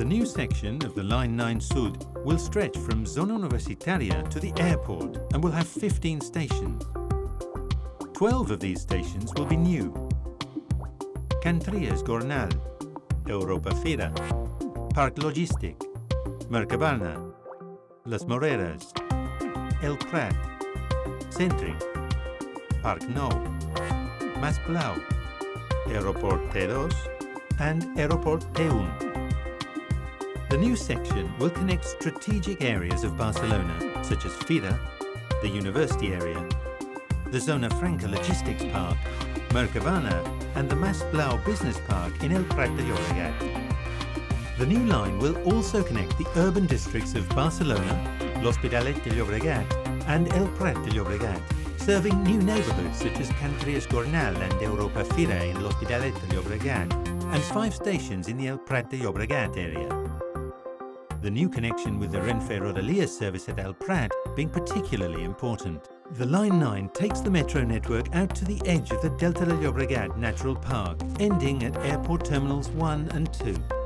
The new section of the Line 9 Sud will stretch from Zona Universitària to the airport and will have 15 stations. 12 of these stations will be new. Can Tries Gornal, Europa Fira, Parc Logistic, Mercabarna, Las Moreras, El Prat, Centric, Parc Nou, Mas Blau, Aeroport T2 and Aeroport T1. The new section will connect strategic areas of Barcelona, such as Fira, the university area, the Zona Franca Logistics Park, Mercabarna and the Mas Blau Business Park in El Prat de Llobregat. The new line will also connect the urban districts of Barcelona, L'Hospitalet de Llobregat and El Prat de Llobregat, serving new neighbourhoods such as Can Tries Gornal and Europa Fira in L'Hospitalet de Llobregat, and five stations in the El Prat de Llobregat area. The new connection with the Renfe Rodalies service at El Prat being particularly important. The Line 9 takes the metro network out to the edge of the Delta de Llobregat Natural Park, ending at Airport Terminals 1 and 2.